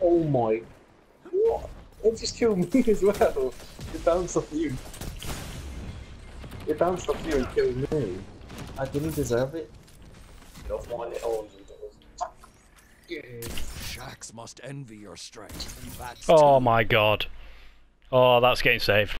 Oh my. What? It just killed me as well. It bounced off you. It bounced off you and killed me. I didn't deserve it. Not my little Shaxx must envy your strength. Oh my god. Oh, that's getting saved.